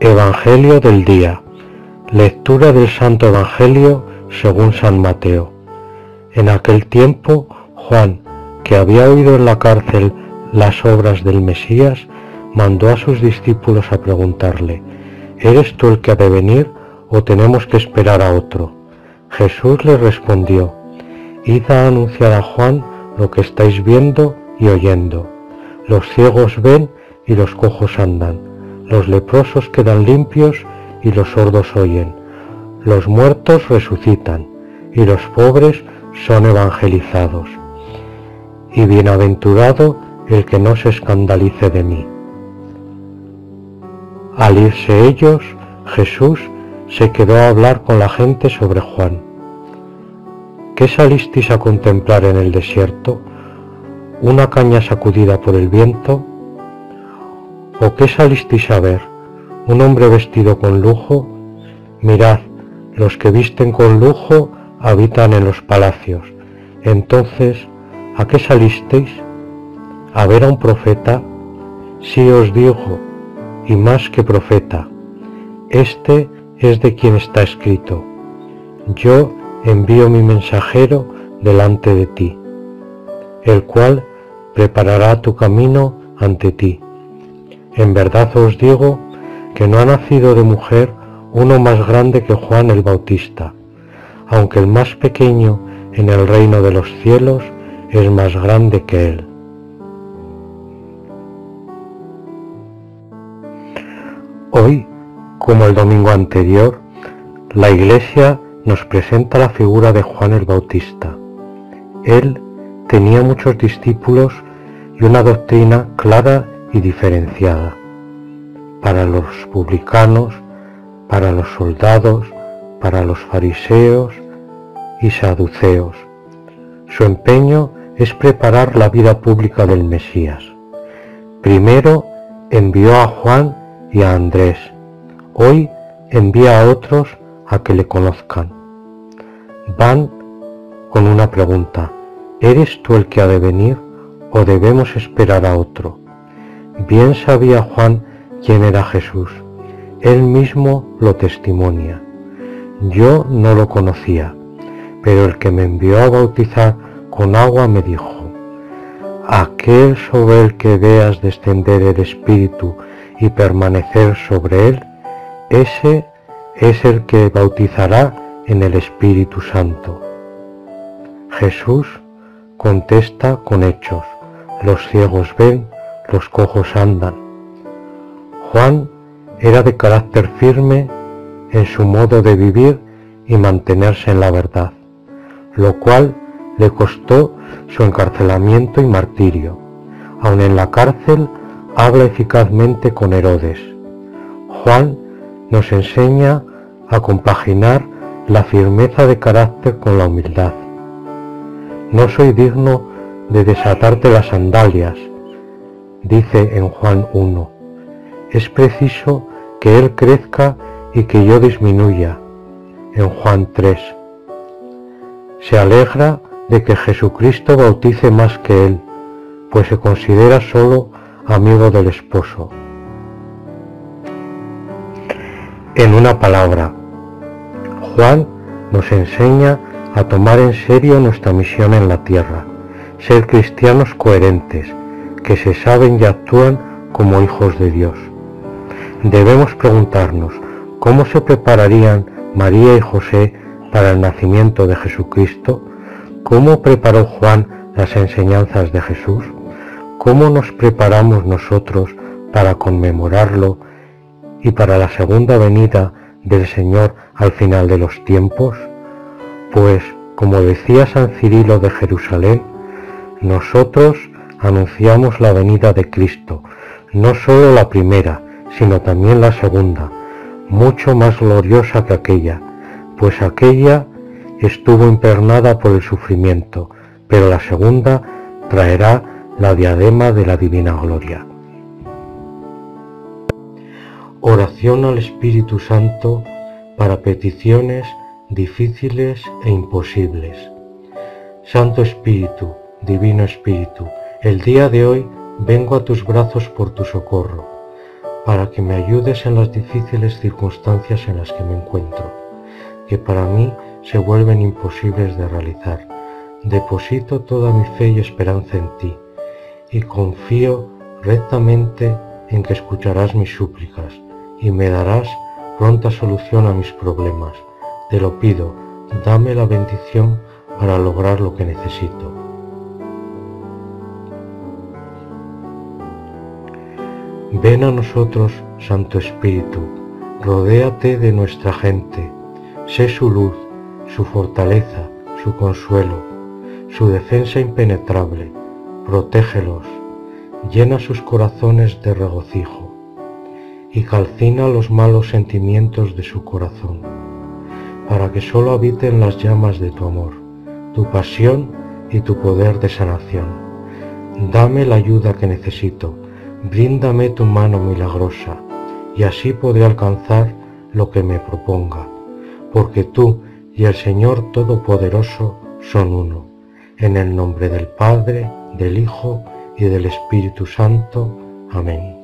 Evangelio del día. Lectura del Santo Evangelio según San Mateo. En aquel tiempo, Juan, que había oído en la cárcel las obras del Mesías, mandó a sus discípulos a preguntarle, ¿Eres tú el que ha de venir o tenemos que esperar a otro? Jesús les respondió, Id a anunciar a Juan lo que estáis viendo y oyendo. Los ciegos ven y los cojos andan los leprosos quedan limpios y los sordos oyen, los muertos resucitan y los pobres son evangelizados. Y bienaventurado el que no se escandalice de mí. Al irse ellos, Jesús se quedó a hablar con la gente sobre Juan. ¿Qué salisteis a contemplar en el desierto? ¿Una caña sacudida por el viento? ¿O qué salisteis a ver? ¿Un hombre vestido con lujo? Mirad, los que visten con lujo habitan en los palacios. Entonces, ¿a qué salisteis? ¿A ver a un profeta? Sí os digo, y más que profeta. Este es de quien está escrito. Yo envío mi mensajero delante de ti, el cual preparará tu camino ante ti. En verdad os digo que no ha nacido de mujer uno más grande que Juan el Bautista, aunque el más pequeño en el reino de los cielos es más grande que él. Hoy, como el domingo anterior, la Iglesia nos presenta la figura de Juan el Bautista. Él tenía muchos discípulos y una doctrina clara y diferenciada para los publicanos, para los soldados, para los fariseos y saduceos. Su empeño es preparar la vida pública del Mesías. Primero envió a Juan y a Andrés. Hoy envía a otros a que le conozcan. Van con una pregunta. ¿Eres tú el que ha de venir o debemos esperar a otro? Bien sabía Juan quién era Jesús. Él mismo lo testimonia. Yo no lo conocía, pero el que me envió a bautizar con agua me dijo, aquel sobre el que veas descender el Espíritu y permanecer sobre él, ese es el que bautizará en el Espíritu Santo. Jesús contesta con hechos, los ciegos ven, los cojos andan. Juan era de carácter firme en su modo de vivir y mantenerse en la verdad, lo cual le costó su encarcelamiento y martirio. Aun en la cárcel habla eficazmente con Herodes. Juan nos enseña a compaginar la firmeza de carácter con la humildad. No soy digno de desatarte las sandalias, dice en Juan 1. Es preciso que Él crezca y que yo disminuya, en Juan 3. Se alegra de que Jesucristo bautice más que Él, pues se considera solo amigo del esposo. En una palabra, Juan nos enseña a tomar en serio nuestra misión en la tierra, ser cristianos coherentes, que se saben y actúan como hijos de Dios. Debemos preguntarnos cómo se prepararían María y José para el nacimiento de Jesucristo, cómo preparó Juan las enseñanzas de Jesús, cómo nos preparamos nosotros para conmemorarlo y para la segunda venida del Señor al final de los tiempos, pues, como decía San Cirilo de Jerusalén, nosotros anunciamos la venida de Cristo, no sólo la primera, sino también la segunda, mucho más gloriosa que aquella, pues aquella estuvo impernada por el sufrimiento, pero la segunda traerá la diadema de la divina gloria. Oración al Espíritu Santo para peticiones difíciles e imposibles. Santo Espíritu, Divino Espíritu, el día de hoy vengo a tus brazos por tu socorro, para que me ayudes en las difíciles circunstancias en las que me encuentro, que para mí se vuelven imposibles de realizar. Deposito toda mi fe y esperanza en ti, y confío rectamente en que escucharás mis súplicas y me darás pronta solución a mis problemas. Te lo pido, dame la bendición para lograr lo que necesito. Ven a nosotros, Santo Espíritu, rodéate de nuestra gente, sé su luz, su fortaleza, su consuelo, su defensa impenetrable, protégelos, llena sus corazones de regocijo y calcina los malos sentimientos de su corazón, para que sólo habiten las llamas de tu amor, tu pasión y tu poder de sanación. Dame la ayuda que necesito, bríndame tu mano milagrosa, y así podré alcanzar lo que me proponga, porque tú y el Señor Todopoderoso son uno, en el nombre del Padre, del Hijo y del Espíritu Santo. Amén.